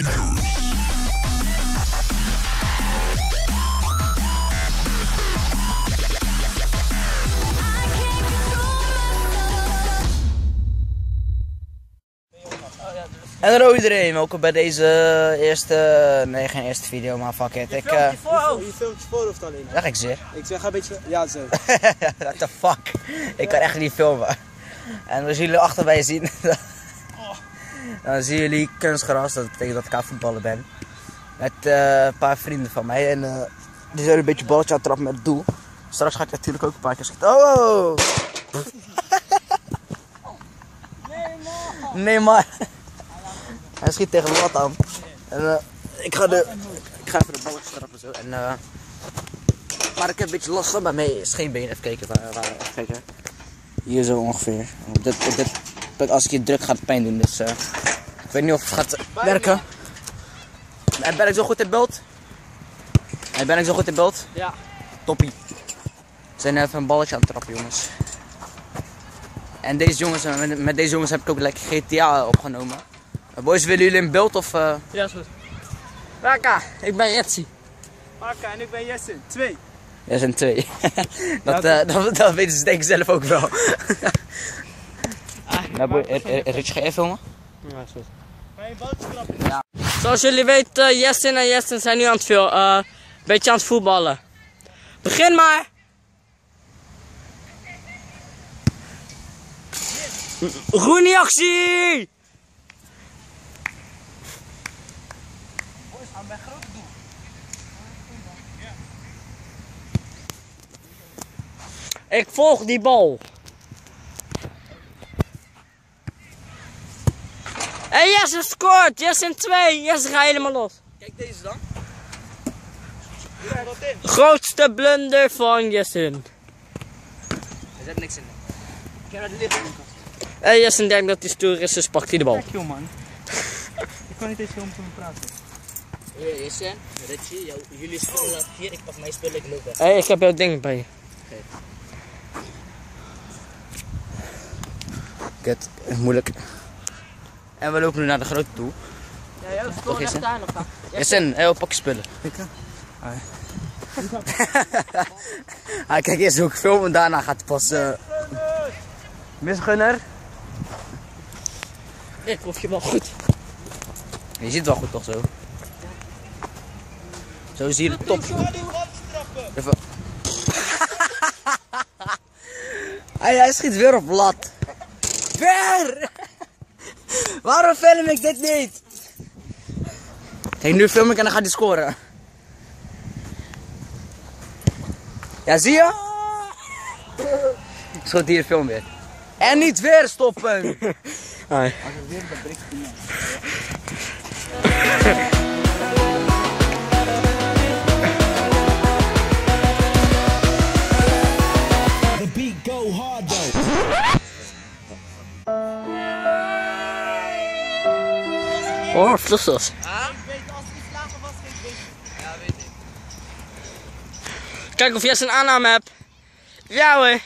En hallo iedereen, welkom bij deze eerste, nee geen eerste video, maar fuck it. Ik, eh, Je filmt je voorhoofd alleen. ga ik zeer. Ik zeg een beetje, ja zo. What the fuck? Ik kan echt niet filmen. En als jullie achter mij zien, dan zien jullie kunstgras, dat betekent dat ik aan voetballen ben. Met eh, een paar vrienden van mij en eh, die zijn een beetje balletje aan het trappen met het doel. Straks ga ik natuurlijk ook een paar keer schieten. Oh! Nee maar. Hij schiet tegen de lat aan. En eh, ik ga de, ik ga even de balletjes trappen zo. En, eh, maar ik heb een beetje last van bij mijn scheenbeen. Even kijken waar, waar even kijken. Hier zo ongeveer. Dit, dit, als ik je druk gaat het pijn doen. Dus eh, ik weet niet of het gaat werken. En ben ik zo goed in beeld? En ben ik zo goed in beeld? Ja. Toppie. We zijn even een balletje aan het trappen jongens. En deze jongens, eh, met, deze jongens heb ik ook lekker GTA opgenomen. Eh, boys, willen jullie in beeld of... eh Ja, is goed. Raka, ik ben Jetsi. Akka en ik ben Jesse. Twee. Zijn twee. dat, dat, dat weten ze denk ik zelf ook wel. nou, boy, er, ga je filmen? Ja, is goed. Zoals jullie weten, Jessin en Jessin zijn nu aan het veel, eh beetje aan het voetballen. Begin maar! Groenie actie! Ik volg die bal. En Jesse scoort! Jesse in 2! Jesse gaat helemaal los. Kijk deze dan. Grootste blunder van Jessen. Er zit niks in. Ik heb het licht in. En Jessen denkt dat hij stoer is, dus pakt hij de bal. Kijk joh man. ik kan niet eens om te praten. Hier is Sen, Richie, jou- jullie spullen laten hier, ik pak mijn spullen, ik loop weg. Hé, ik heb jouw ding bij je. Kut, moeilijk. En we lopen nu naar de grote toe. Ja, jij Toch, Jessen? daar nog. Ja, Sen, heel pak je spullen. Ah, kijk eerst hoe ik film en daarna gaat hij pas... eh Misgunner. Ik proef je wel goed. Je ziet wel goed toch zo. Zo zie je de top. Even. hij, hij schiet weer op lat. Weer! Waarom film ik dit niet? Kijk, nu film ik en dan gaat hij scoren. Ja, zie je? Schoot hier film weer. En niet weer stoppen! Hoi. The Oh, vloesels. Kijk of jij een aanname hebt. Ja hoor.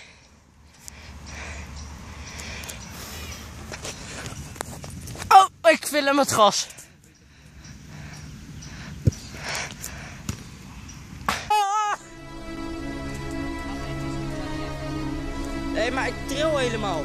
Oh, ik film het gas. Nee, maar ik tril helemaal.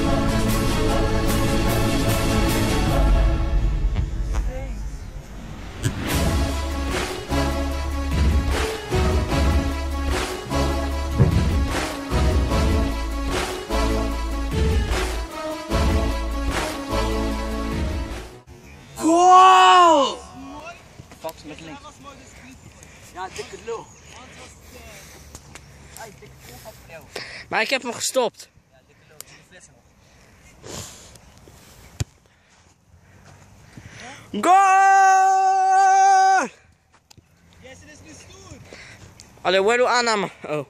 ik heb hem gestopt. Ja, dikke lul. Die flitsen nog. Goal! Jesse is nu stoer. Allee, waar doe aanname? Oh.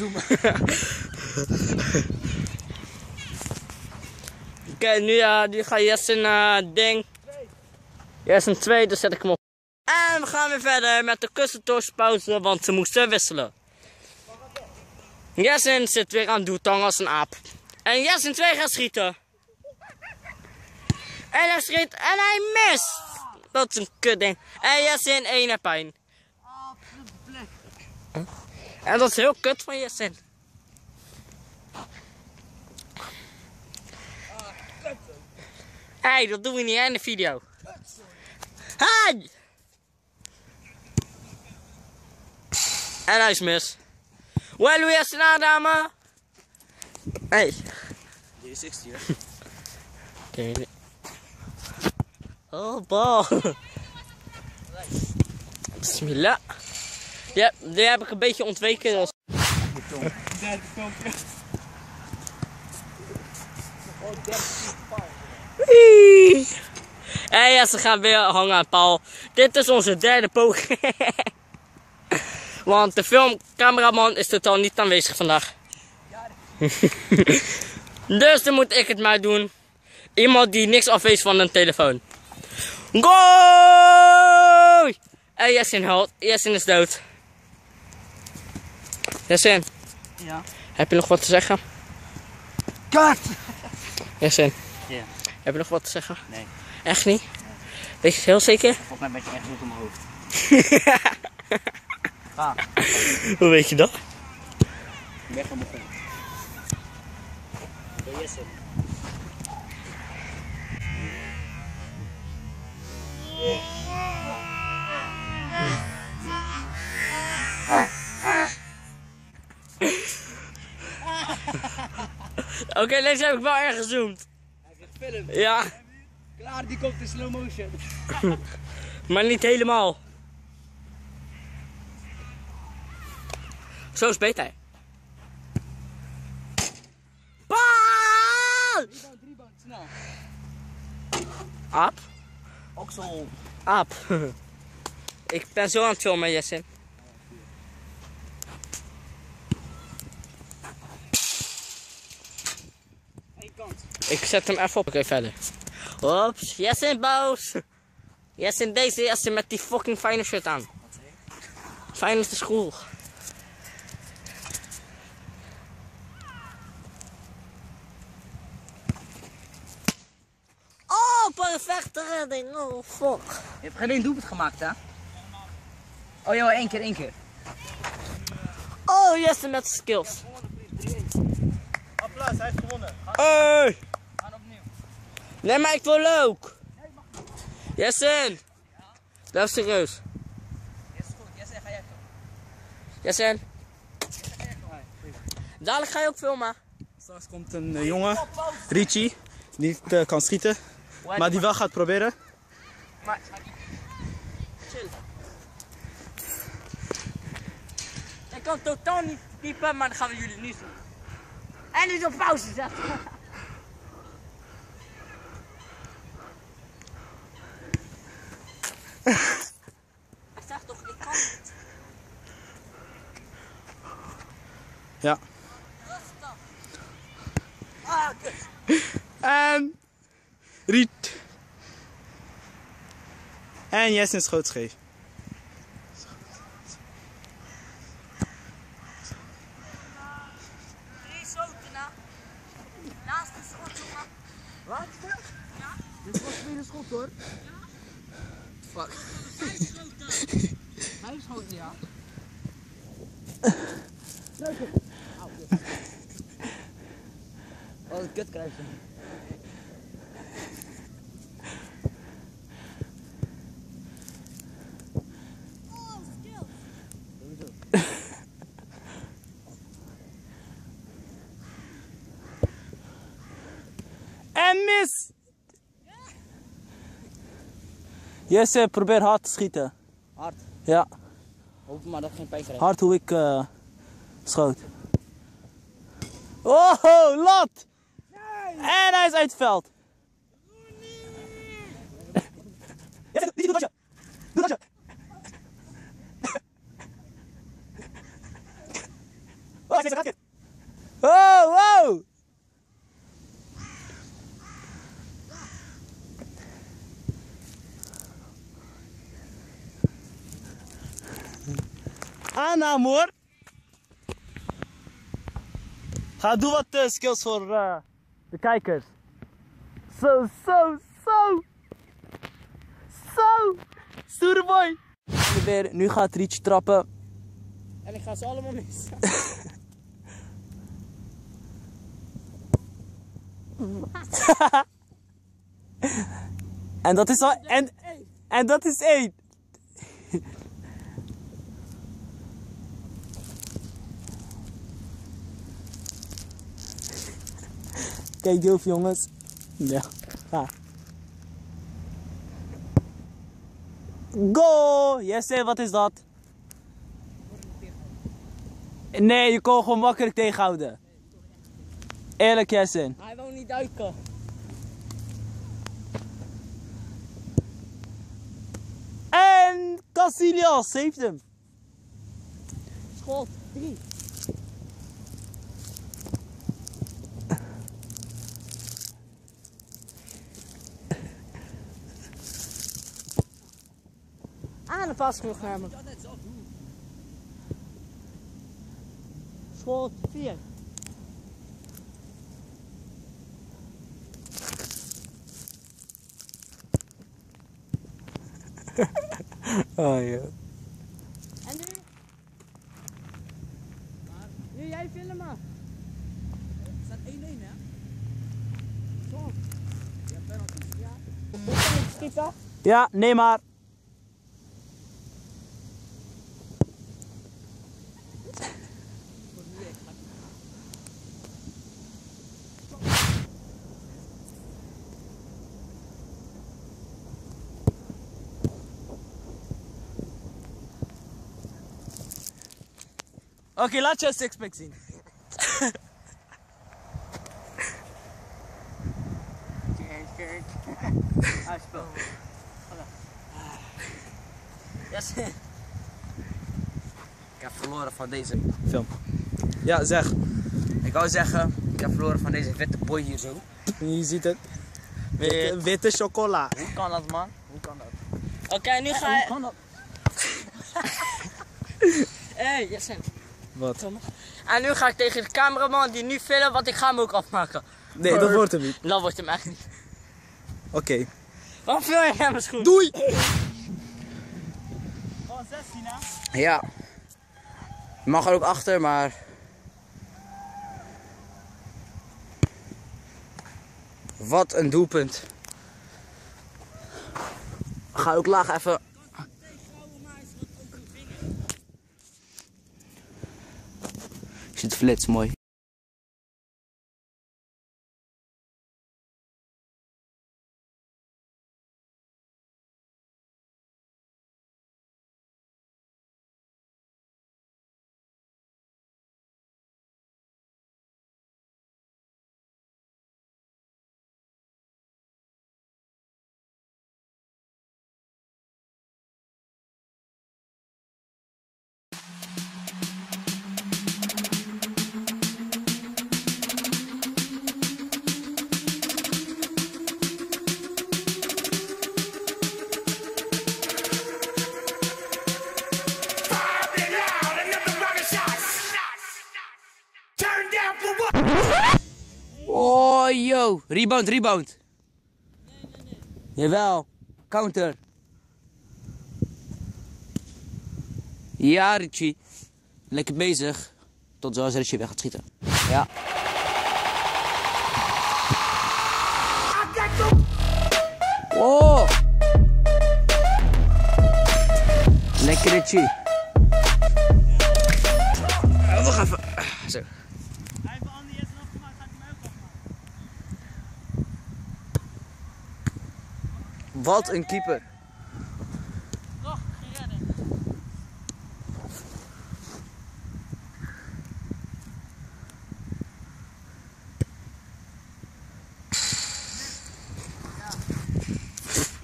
Oké, nu, eh, nu ga Jessen eh ding. Jessen 2, dus zet ik hem op. En we gaan weer verder met de kussentoastpauze, want ze moesten wisselen. Jessen zit weer aan doetang als een aap. En Jessen 2 gaat schieten. En hij schiet en hij mist. Dat is een kutding. En Jessen 1 heeft pijn. En dat is heel kut van Jessen. Hé, hey, dat doen we niet in de video. Hey! En hij is mis. Wel, hoe is het nou, dame? Hey. Die is 60 hè? Oké. Oh, bal. Bismillah. Ja, die heb ik een beetje ontweken. Dus. Derde filmpje. Wee. En ja, ze gaan weer hangen aan paal. Dit is onze derde poging. Want de filmcameraman is totaal niet aanwezig vandaag. dus dan moet ik het maar doen. Iemand die niks af weet van een telefoon. Gooi! En Jessin helpt. Jessin is dood. Jessin, Ja. heb je nog wat te zeggen? Kut! Jessin, Ja. heb je nog wat te zeggen? Nee. Echt niet? Weet je het heel zeker? Volgens mij ben je echt goed om mijn hoofd. Hoe weet je dat? Weg van mijn grond. Yes, Oké, deze heb ik wel erg gezoomd. Film. Ja, Klaar, die komt in slow motion. maar niet helemaal. Zo is beter. Paal! Drie band, snel. Aap? Oksel. Aap. ik ben zo aan het filmen, Jesse. Ik zet hem even op. Oké, verder. Ops, Jesse boos. Jesse deze Jesse met die fucking fijne shirt aan. Fijn is de school. Oh, perfecte redding. Oh, fuck. Je hebt geen doelpunt gemaakt, hè? Oh ja, één keer, één keer. Oh, Jesse met skills. Applaus, hij heeft gewonnen. Hey. Nee, maar ik wil leuk. Jessen. Dat is serieus. Goed. Yes, ga jij toch? Jessen. Dadelijk ga je ook filmen. Straks komt een eh, jongen, Richie, die niet eh, kan schieten, maar die wel gaat proberen. Maar... Chill. Ik kan totaal niet typen, maar dat gaan we jullie niet doen. En niet op pauze zetten. Ik zeg toch, ik kan niet. Ja. Rustig. Ah. En Riet. En Jessen schoot scheef. Drie schoten na. Naast de schot, jongen. Wat? Ja? Dit was weer een schot hoor. Fuck. Vijf schoten. Hij schoot ja. Wat een kutkruisje. Oh. En mis! Jesse, probeer hard te schieten. Hard. Ja, Hoop maar dat ik geen pijn krijg. hard hoe ik eh, schoot. Oh, lat! En hij is uit het veld. Doe dat je. Doe dat je. Oh, Jesse, gaat. Oh, wow! Aanname hoor. Ga, doe wat eh, skills voor eh, de kijkers. Zo, zo, zo. Zo. Stoere boy. Weer, nu gaat Rietje trappen. En ik ga ze allemaal missen. En dat is al. En, en dat is één. Kijk, doof jongens. Ja. Go! Jesse, wat is dat? Nee, je kon gewoon makkelijk tegenhouden. Eerlijk, Jesse. Hij wil niet duiken. En Casillas saved hem. Schot, drie. Aan de pas genoeg naar me. Schot, vier. Oh ja. En nu? Nu jij filmen. Het staat 1-1 hè? Zo. Ja, penalty. Ja. Schieten? Ja, nee maar. Oké, laat je sixpack zien. Hij speelt. Yes. Ik heb verloren van deze. Film. Ja, zeg. Ik wou zeggen, ik heb verloren van deze vette boy hier zo. Je ziet het. Witte, witte chocola. Hoe kan dat man? Hoe kan dat? Oké, nu ga Hoe je. kan dat? Hé, hey, Jessen. Wat? En nu ga ik tegen de cameraman die nu filmt, want ik ga hem ook afmaken. Nee, dat wordt hem niet. Dat wordt hem echt niet. Oké. Waarom film je hem schoen? Doei! Ja. Je mag er ook achter, maar... Wat een doelpunt. Ga ook laag even. Zit flits Oh, yo. Rebound, rebound. Jawel. Counter. Ja, Richie. Lekker bezig. Tot zo als Richie weg gaat schieten. Ja. Oh. Lekker Richie. Wat een keeper. Nog, redden.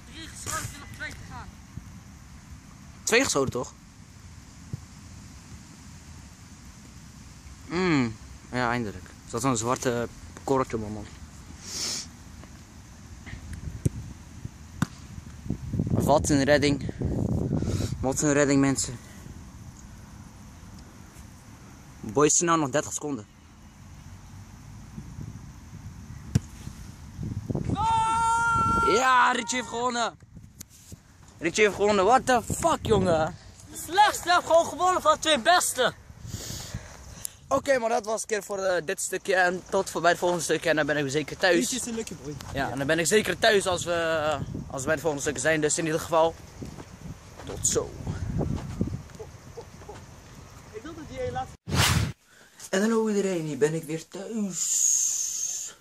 Drie geschoten en nog twee te gaan. Twee geschoten toch? Mm, ja, eindelijk. Er zat zo'n zwarte korreltje op mijn mond. Wat een redding. Wat een redding mensen. Boys, nou nog 30 seconden. Ja, Richie heeft gewonnen. Richie heeft gewonnen. What the fuck, jongen. De slechtste heb gewoon gewonnen van de twee beste. Oké, maar dat was een keer voor eh, dit stukje. En tot voor bij het volgende stukje. En dan ben ik zeker thuis. Dit is een lucky boy. Ja, en dan ben ik zeker thuis als we, als we bij het volgende stukje zijn. Dus in ieder geval, tot zo. Ik wilde die laten. En hallo iedereen, hier ben ik weer thuis.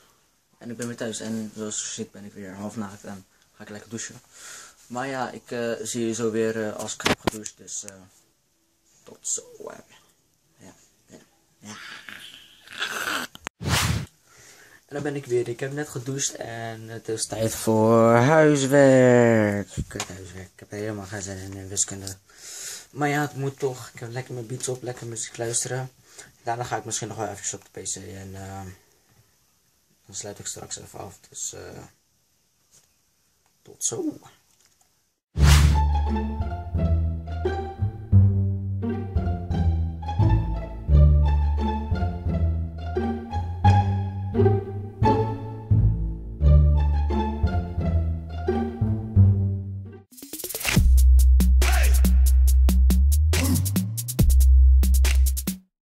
En ik ben weer thuis en zoals gezien ben ik weer half naakt en ga ik lekker douchen. Maar ja, ik eh, zie je zo weer eh, als ik heb gedoucht, dus eh, tot zo. En dan ben ik weer, ik heb net gedoucht en het is tijd voor huiswerk. Kut huiswerk, ik heb helemaal geen zin in, in wiskunde. Maar ja, het moet toch. Ik heb lekker mijn beats op, lekker muziek luisteren. Daarna ga ik misschien nog wel even op de PC en eh, dan sluit ik straks even af. Dus eh tot zo.